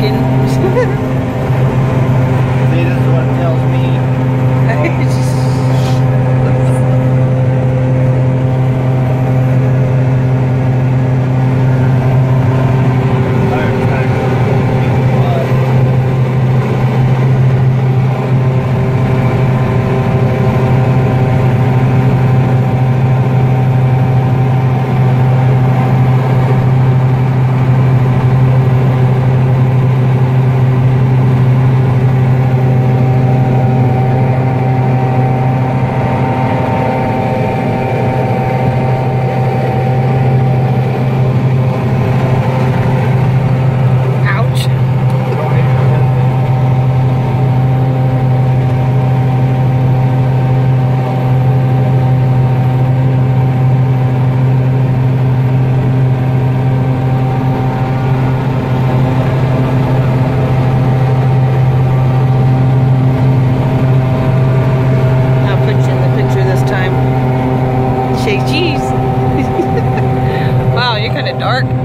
gehen. dark.